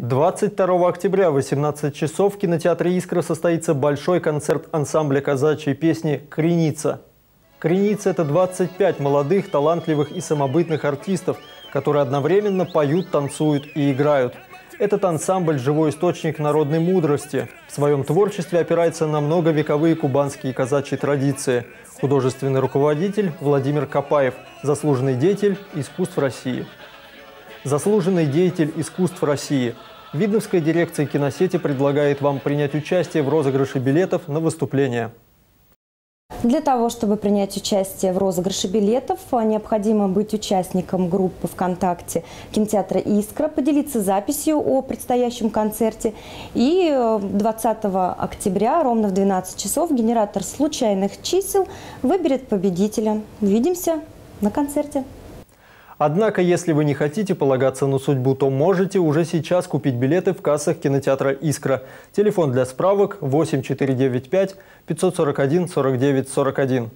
22 октября в 18 часов в кинотеатре «Искра» состоится большой концерт ансамбля казачьей песни «Креница». «Креница» — это 25 молодых, талантливых и самобытных артистов, которые одновременно поют, танцуют и играют. Этот ансамбль – живой источник народной мудрости. В своем творчестве опирается на многовековые кубанские казачьи традиции. Художественный руководитель Владимир Капаев, заслуженный деятель искусств России. Заслуженный деятель искусств России – Видновская дирекция киносети предлагает вам принять участие в розыгрыше билетов на выступление. Для того, чтобы принять участие в розыгрыше билетов, необходимо быть участником группы ВКонтакте кинотеатра «Искра», поделиться записью о предстоящем концерте. И 20 э, октября ровно в 12 часов генератор случайных чисел выберет победителя. Увидимся на концерте. Однако, если вы не хотите полагаться на судьбу, то можете уже сейчас купить билеты в кассах кинотеатра «Искра». Телефон для справок 8495 541 49 41.